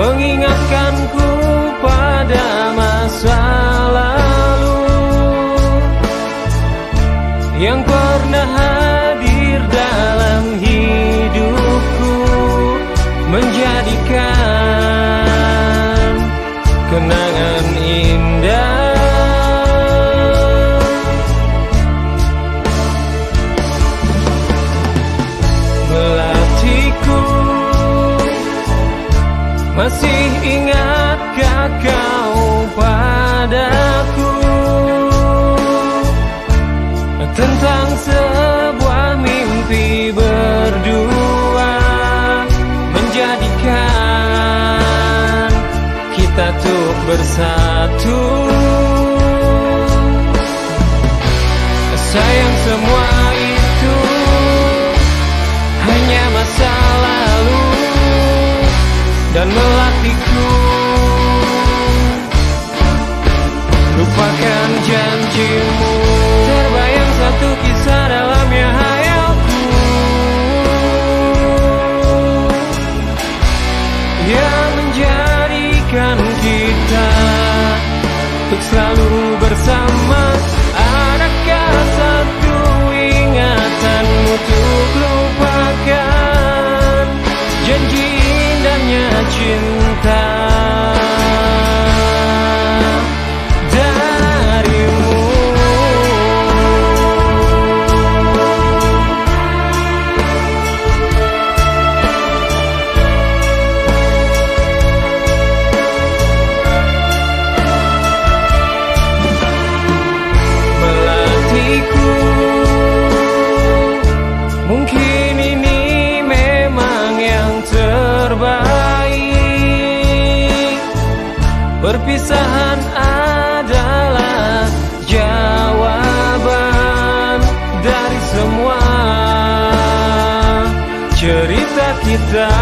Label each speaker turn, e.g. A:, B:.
A: mengingatkanku pada masa lalu. Yang pernah hadir dalam hidupku menjadikan kenangan indah. Masih ingatkah kau padaku? Tentang sebuah mimpi berdua Menjadikan kita tuh bersatu Looks like Perpisahan adalah jawaban dari semua cerita kita